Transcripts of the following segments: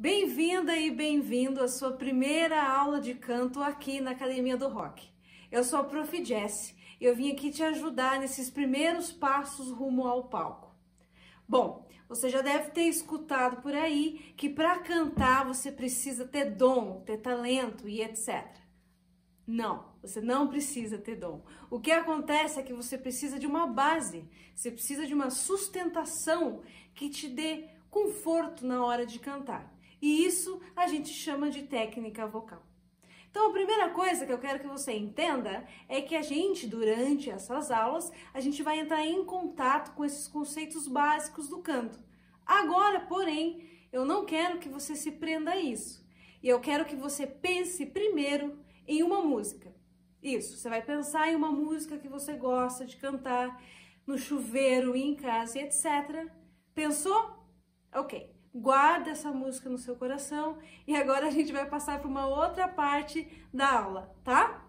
Bem-vinda e bem-vindo à sua primeira aula de canto aqui na Academia do Rock. Eu sou a Prof. Jess e eu vim aqui te ajudar nesses primeiros passos rumo ao palco. Bom, você já deve ter escutado por aí que para cantar você precisa ter dom, ter talento e etc. Não, você não precisa ter dom. O que acontece é que você precisa de uma base, você precisa de uma sustentação que te dê conforto na hora de cantar. E isso a gente chama de técnica vocal. Então, a primeira coisa que eu quero que você entenda é que a gente, durante essas aulas, a gente vai entrar em contato com esses conceitos básicos do canto. Agora, porém, eu não quero que você se prenda a isso. E eu quero que você pense primeiro em uma música. Isso, você vai pensar em uma música que você gosta de cantar no chuveiro, em casa, etc. Pensou? Ok guarda essa música no seu coração e agora a gente vai passar para uma outra parte da aula, tá?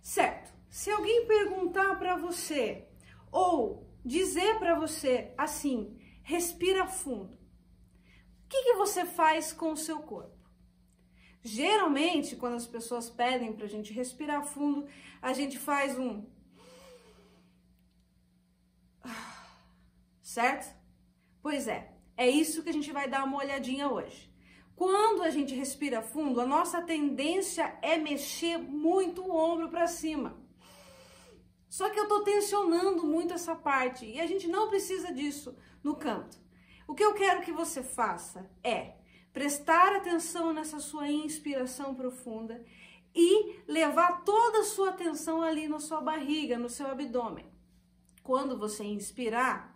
Certo. Se alguém perguntar para você ou dizer para você assim, respira fundo. O que, que você faz com o seu corpo? Geralmente, quando as pessoas pedem para a gente respirar fundo, a gente faz um. Certo? Pois é, é isso que a gente vai dar uma olhadinha hoje. Quando a gente respira fundo, a nossa tendência é mexer muito o ombro para cima. Só que eu tô tensionando muito essa parte e a gente não precisa disso no canto. O que eu quero que você faça é prestar atenção nessa sua inspiração profunda e levar toda a sua atenção ali na sua barriga, no seu abdômen. Quando você inspirar,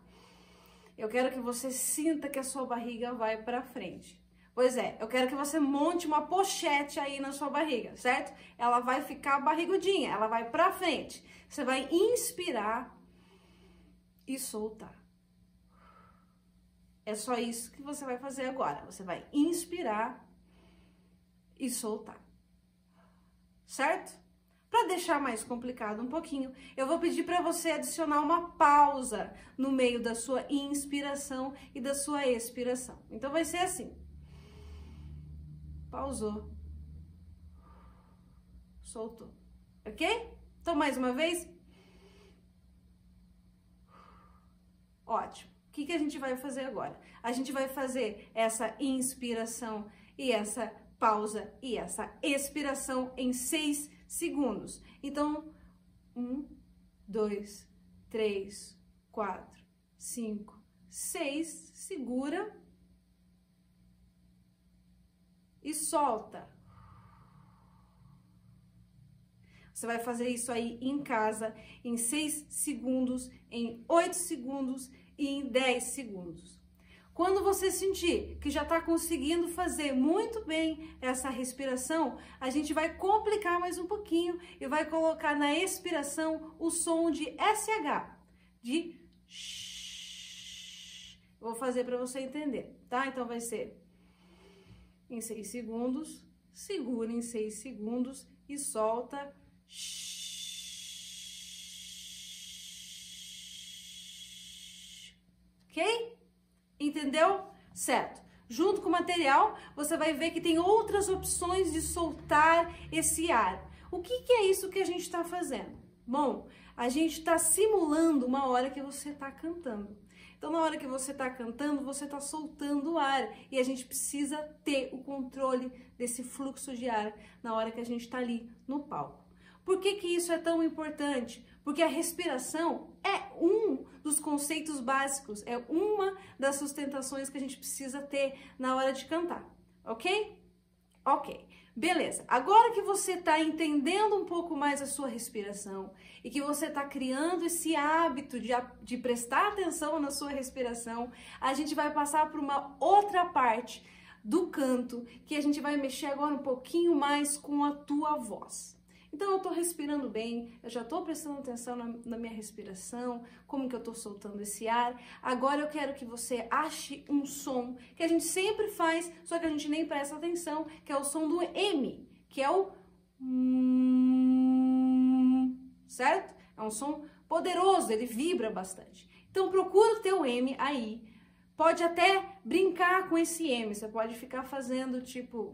eu quero que você sinta que a sua barriga vai para frente. Pois é, eu quero que você monte uma pochete aí na sua barriga, certo? Ela vai ficar barrigudinha, ela vai para frente. Você vai inspirar e soltar. É só isso que você vai fazer agora. Você vai inspirar e soltar. Certo? Para deixar mais complicado um pouquinho, eu vou pedir para você adicionar uma pausa no meio da sua inspiração e da sua expiração. Então vai ser assim. Pausou. Soltou. Ok? Então mais uma vez. Ótimo. O que, que a gente vai fazer agora? A gente vai fazer essa inspiração e essa pausa e essa expiração em seis segundos. Então, um, dois, três, quatro, cinco, seis, segura e solta. Você vai fazer isso aí em casa em 6 segundos, em 8 segundos e em 10 segundos. Quando você sentir que já está conseguindo fazer muito bem essa respiração, a gente vai complicar mais um pouquinho e vai colocar na expiração o som de SH, de shh. Vou fazer para você entender, tá? Então vai ser em 6 segundos, segura em 6 segundos e solta. Shh. Ok? Entendeu? Certo. Junto com o material, você vai ver que tem outras opções de soltar esse ar. O que, que é isso que a gente está fazendo? Bom, a gente está simulando uma hora que você está cantando. Então, na hora que você está cantando, você está soltando o ar e a gente precisa ter o controle desse fluxo de ar na hora que a gente está ali no palco. Por que, que isso é tão importante? Porque a respiração é um dos conceitos básicos, é uma das sustentações que a gente precisa ter na hora de cantar, ok? Ok, beleza. Agora que você está entendendo um pouco mais a sua respiração e que você está criando esse hábito de, de prestar atenção na sua respiração, a gente vai passar por uma outra parte do canto que a gente vai mexer agora um pouquinho mais com a tua voz. Então eu estou respirando bem, eu já estou prestando atenção na, na, minha respiração, como que eu estou soltando esse ar. Agora eu quero que você ache um som que a gente sempre faz, só que a gente nem presta atenção, que é o som do M, que é o certo? É um som poderoso, ele vibra bastante. Então procura o teu M aí, pode até brincar com esse M. Você pode ficar fazendo tipo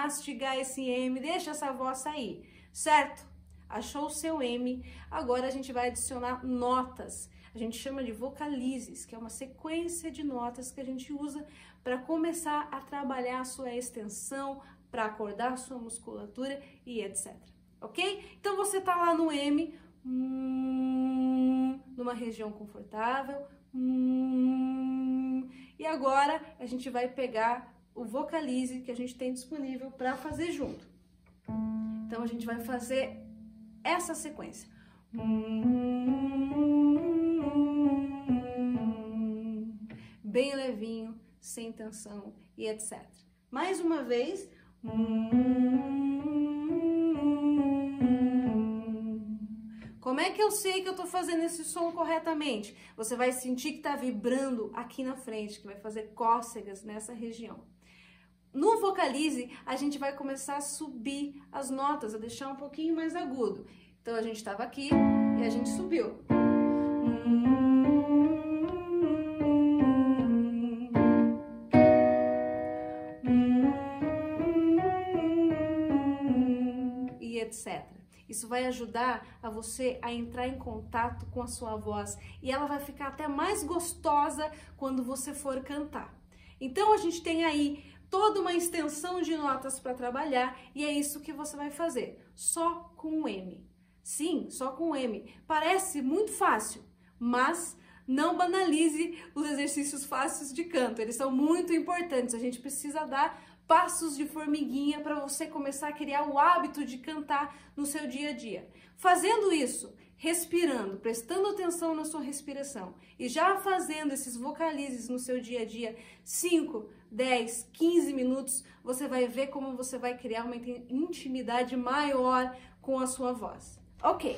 mastigar esse M, deixa essa voz sair, certo? Achou o seu M. Agora a gente vai adicionar notas. A gente chama de vocalizes, que é uma sequência de notas que a gente usa para começar a trabalhar a sua extensão, para acordar a sua musculatura e etc. Ok? Então você tá lá no M, hum, numa região confortável. Hum, e agora a gente vai pegar o vocalize que a gente tem disponível para fazer junto. Então a gente vai fazer essa sequência. Bem levinho, sem tensão e etc. Mais uma vez. Como é que eu sei que eu tô fazendo esse som corretamente? Você vai sentir que tá vibrando aqui na frente, que vai fazer cócegas nessa região. No vocalize, a gente vai começar a subir as notas, a deixar um pouquinho mais agudo. Então a gente estava aqui e a gente subiu. E etc. Isso vai ajudar a você a entrar em contato com a sua voz e ela vai ficar até mais gostosa quando você for cantar. Então a gente tem aí toda uma extensão de notas para trabalhar e é isso que você vai fazer, só com o M. Sim, só com o M. Parece muito fácil, mas não banalize os exercícios fáceis de canto. Eles são muito importantes. A gente precisa dar passos de formiguinha para você começar a criar o hábito de cantar no seu dia a dia. Fazendo isso, respirando, prestando atenção na sua respiração e já fazendo esses vocalizes no seu dia a dia, 5, 10, 15 minutos, você vai ver como você vai criar uma intimidade maior com a sua voz. Ok,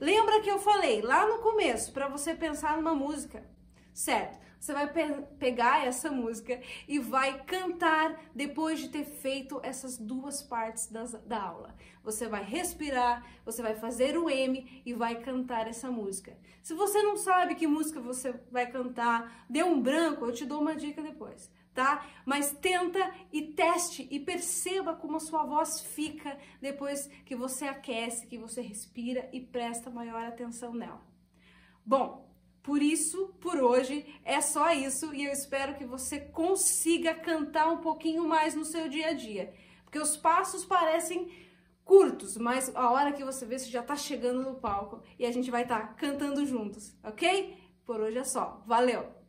lembra que eu falei lá no começo para você pensar numa música, certo? Você vai pe pegar essa música e vai cantar depois de ter feito essas duas partes das, da aula. Você vai respirar, você vai fazer o M e vai cantar essa música. Se você não sabe que música você vai cantar, dê um branco, eu te dou uma dica depois tá? Mas tenta e teste e perceba como a sua voz fica depois que você aquece, que você respira e presta maior atenção nela. Bom, por isso, por hoje, é só isso e eu espero que você consiga cantar um pouquinho mais no seu dia a dia. Porque os passos parecem curtos, mas a hora que você vê, você já tá chegando no palco e a gente vai estar tá cantando juntos, ok? Por hoje é só. Valeu!